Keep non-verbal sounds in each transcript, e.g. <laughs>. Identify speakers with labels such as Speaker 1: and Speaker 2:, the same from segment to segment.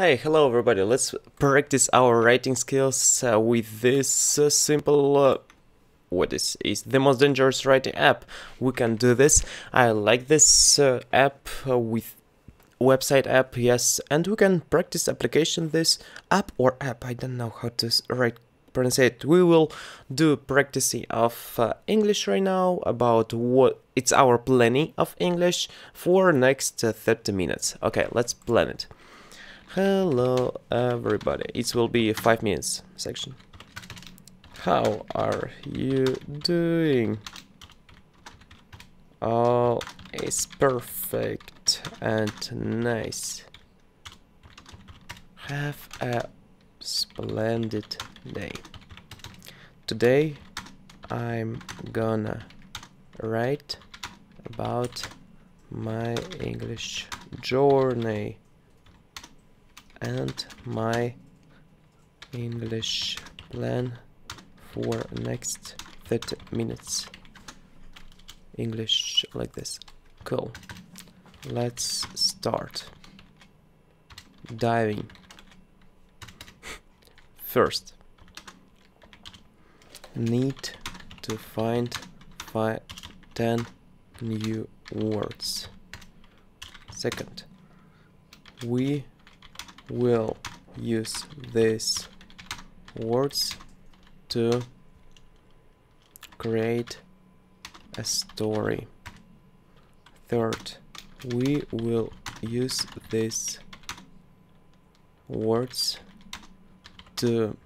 Speaker 1: Hey, hello everybody. Let's practice our writing skills uh, with this uh, simple uh, what is is the most dangerous writing app. We can do this. I like this uh, app uh, with website app, yes, and we can practice application this app or app. I don't know how to write pronounce it. We will do practicing of uh, English right now about what it's our planning of English for next uh, 30 minutes. Okay, let's plan it. Hello everybody. It will be a 5 minutes section. How are you doing? All is perfect and nice. Have a splendid day. Today I'm gonna write about my English journey and my English plan for next 30 minutes. English like this. Cool. Let's start. Diving. <laughs> First, need to find five, 10 new words. Second, we will use these words to create a story. Third, we will use these words to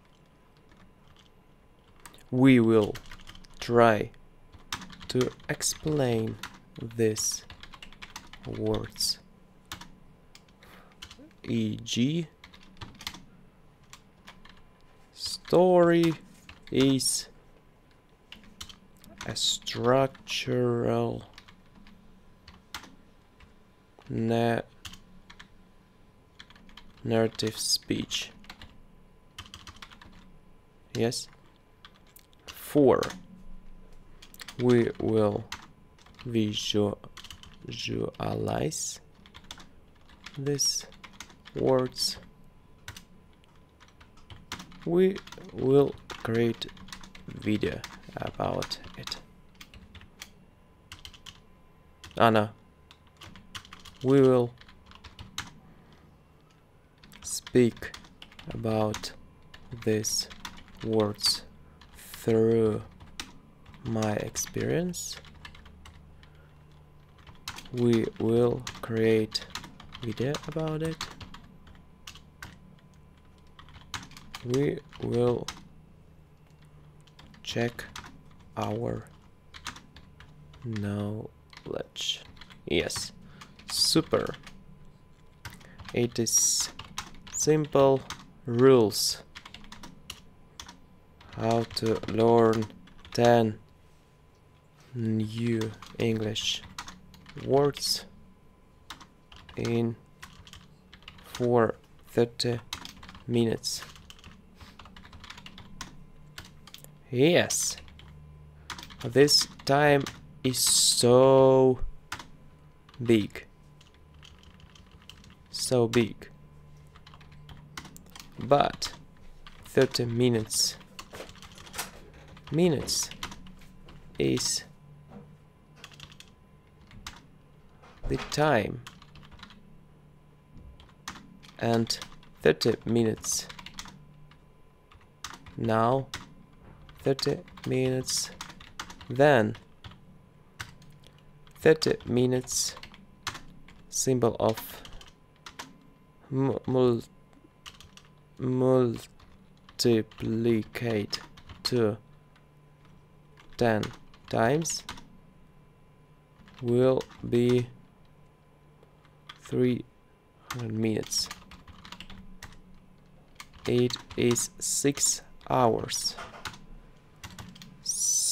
Speaker 1: we will try to explain these words e.g. story is a structural na narrative speech. Yes. Four. We will visualize this words. We will create video about it. Anna we will speak about these words through my experience. We will create video about it we will check our knowledge. Yes. Super. It is simple rules. How to learn 10 new English words in for 30 minutes Yes. This time is so big. So big. But 30 minutes minutes is the time and 30 minutes now 30 minutes then 30 minutes symbol of mul multiplicate to 10 times will be 300 minutes. It is 6 hours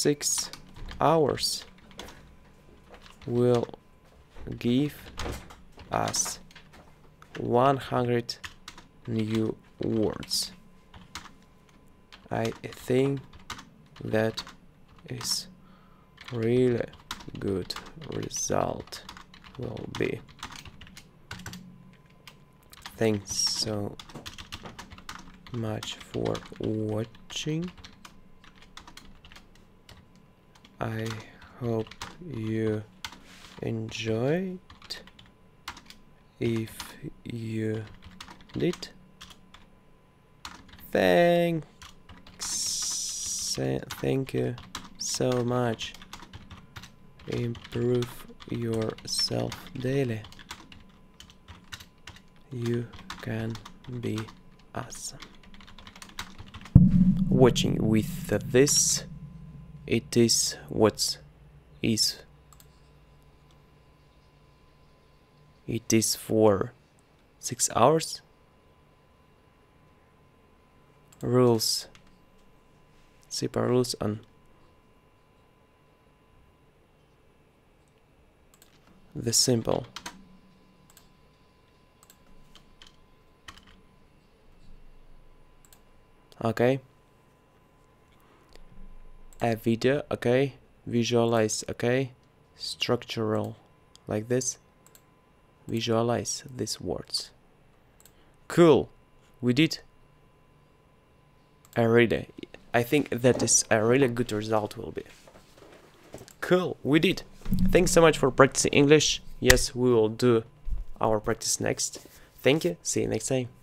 Speaker 1: six hours will give us 100 new words. I think that is really good result will be thanks so much for watching I hope you enjoyed. If you did thanks. Thank you so much. Improve yourself daily. You can be awesome. Watching with this it is what is. It is for six hours. Rules. SIPA rules on. The simple. Okay a video okay? Visualize okay? Structural like this. Visualize these words. Cool. We did. A really I think that is a really good result will be. Cool. We did. Thanks so much for practicing English. Yes we will do our practice next. Thank you. See you next time